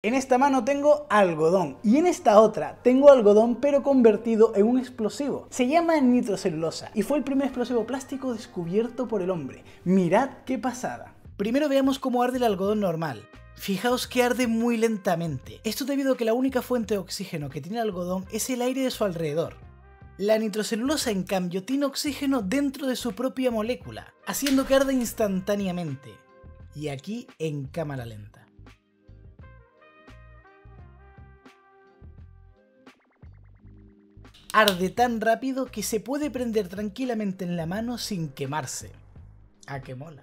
En esta mano tengo algodón y en esta otra tengo algodón pero convertido en un explosivo. Se llama nitrocelulosa y fue el primer explosivo plástico descubierto por el hombre. Mirad qué pasada. Primero veamos cómo arde el algodón normal. Fijaos que arde muy lentamente. Esto debido a que la única fuente de oxígeno que tiene el algodón es el aire de su alrededor. La nitrocelulosa en cambio tiene oxígeno dentro de su propia molécula, haciendo que arde instantáneamente. Y aquí en cámara lenta. Arde tan rápido que se puede prender tranquilamente en la mano sin quemarse. Ah, qué mola.